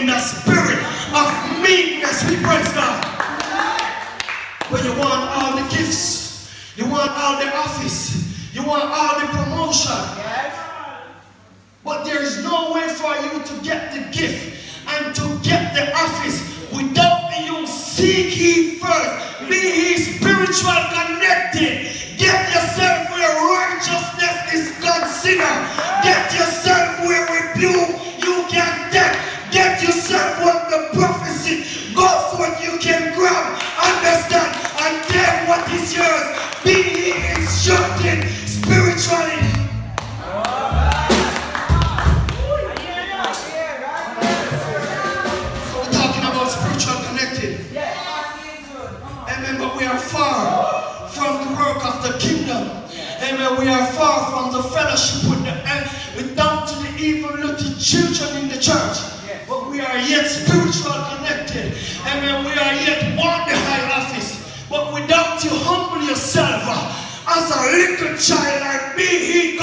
in the spirit of meekness. We praise God. When you want all the gifts, you want all the office, you want all the promotion. But there is no way for you to get the gift and to get the office without you seek ye first. Be ye spiritual connected. Get yourself where righteousness are far from the work of the kingdom. Amen. We are far from the fellowship with the and with down to the evil little children in the church. But we are yet spiritual connected. Amen. We are yet want the high office. But without you humble yourself as a little child and be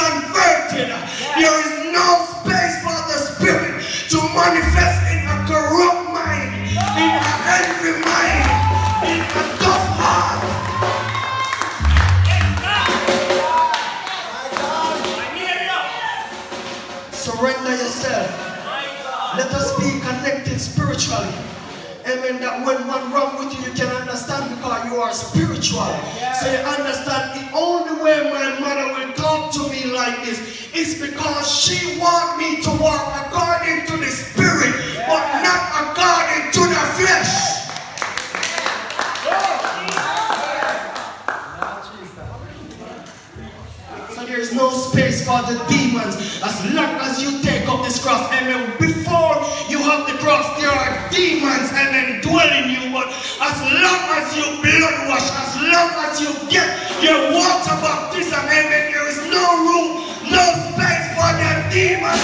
Surrender yourself. Let us be connected spiritually. Amen. That when one wrong with you, you can understand because you are spiritual. So you understand the only way my mother will talk to me like this is because she want me to walk according to the spirit, but not according to the flesh. So there is no space for the demons as long as you take up this cross. Amen. Before you have the cross, there are demons amen dwelling you. But as long as you blood wash, as long as you get your water baptism, amen, there is no room, no space for the demons.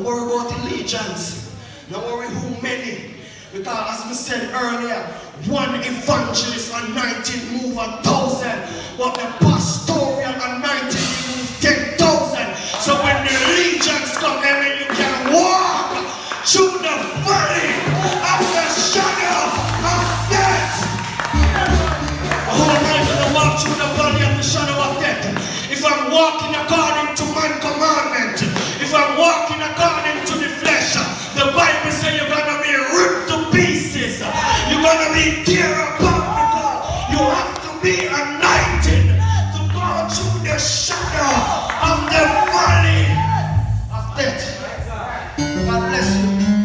Worry about allegiance. Don't worry who many. Because as we said earlier, one evangelist anointing move a thousand, but the pastoral anointing God bless you.